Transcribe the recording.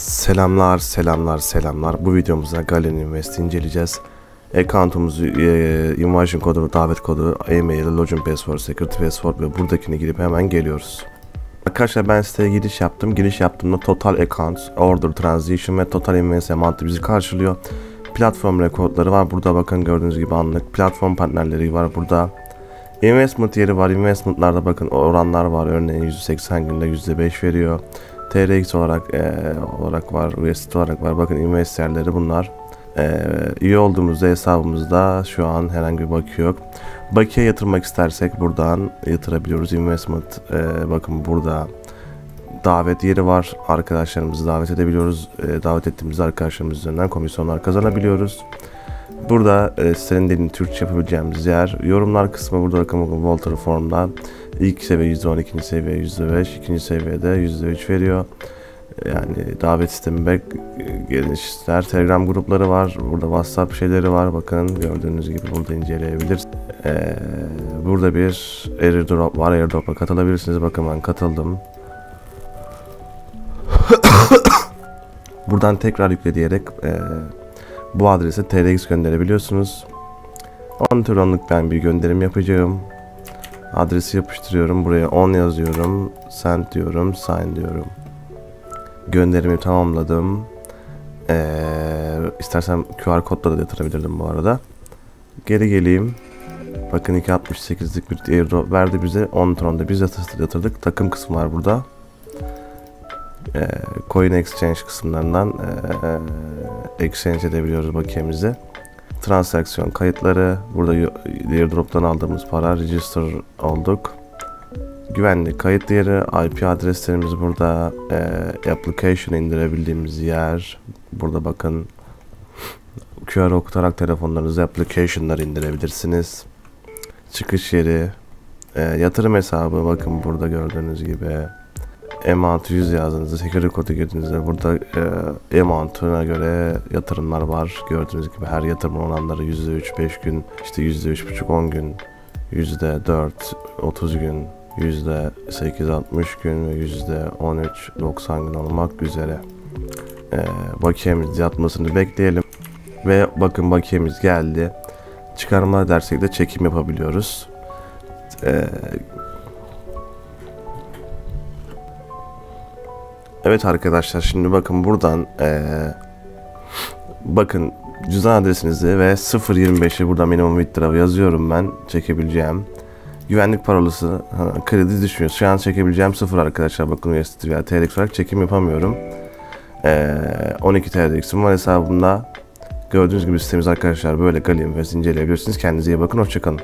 Selamlar, selamlar, selamlar. Bu videomuzda Galen Invest inceleyeceğiz. Account'umuzu, e, invitation kodu, davet kodu, e-mail, login password, security password ve buradakini girip hemen geliyoruz. Arkadaşlar ben siteye giriş yaptım. Giriş yaptığımda total account, order transition ve total invest amount'ı bizi karşılıyor. Platform rekortları var. Burada bakın gördüğünüz gibi anlık. Platform partnerleri var burada. Investment yeri var. Investment'larda bakın oranlar var. Örneğin 180 günde %5 veriyor. TRX olarak e, olarak var, USDT olarak var. Bakın invest yerleri bunlar. E, üye olduğumuzda hesabımızda şu an herhangi bir bakiye yok. Bakiye yatırmak istersek buradan yatırabiliyoruz. Investment e, bakın burada davet yeri var. Arkadaşlarımızı davet edebiliyoruz. E, davet ettiğimiz arkadaşlarımız üzerinden komisyonlar kazanabiliyoruz. Burada e, senin dediğin Türkçe yapabileceğimiz yer. Yorumlar kısmı burada rakamı Walter Form'da. İlk seviye %10, ikinci seviye %5, ikinci seviyede %3 veriyor. Yani davet sistemi ve genişler. Telegram grupları var. Burada WhatsApp şeyleri var. Bakın gördüğünüz gibi burada inceleyebiliriz. Ee, burada bir airdrop var. Airdrop'a katılabilirsiniz. Bakın ben katıldım. Buradan tekrar yükle diyerek e, bu adrese TRX gönderebiliyorsunuz. 10 tronluk ben bir gönderim yapacağım. Adresi yapıştırıyorum. Buraya 10 yazıyorum. Send diyorum. Sign diyorum. Gönderimi tamamladım. Ee, istersen QR kodla da yatırabilirdim bu arada. Geri geleyim. Bakın 2.68'lik bir airdrop verdi bize. 10 tronda biz yatırdık. Takım kısmı var burada. Ee, coin exchange kısımlarından e, exchange edebiliyoruz bakiyemizi transaksiyon kayıtları, burada airdrop'tan aldığımız para, register olduk. Güvenlik kayıt yeri, IP adreslerimiz burada, e, application indirebildiğimiz yer, burada bakın QR okutarak telefonlarınızı application'lar indirebilirsiniz. Çıkış yeri, e, yatırım hesabı bakın burada gördüğünüz gibi M600 yazdığınızda security kodu girdiğinizde burada e, amount'una göre yatırımlar var. Gördüğünüz gibi her yatırım oranları %3 5 gün, işte %3,5 10 gün, %4 30 gün, %8 60 gün ve %13 90 gün olmak üzere. E, bakiyemiz yatmasını bekleyelim. Ve bakın bakiyemiz geldi. Çıkarma dersek de çekim yapabiliyoruz. E, Evet arkadaşlar şimdi bakın buradan ee, bakın cüzdan adresinizi ve 0.25'i burada minimum withdraw yazıyorum ben çekebileceğim. Güvenlik parolası ha, kredi düşünüyoruz. Şu an çekebileceğim 0 arkadaşlar bakın USDT veya TRX olarak çekim yapamıyorum. Ee, 12 TRX'im var hesabımda. Gördüğünüz gibi sistemimiz arkadaşlar böyle Galim ve inceleyebilirsiniz. Kendinize iyi bakın. Hoşçakalın.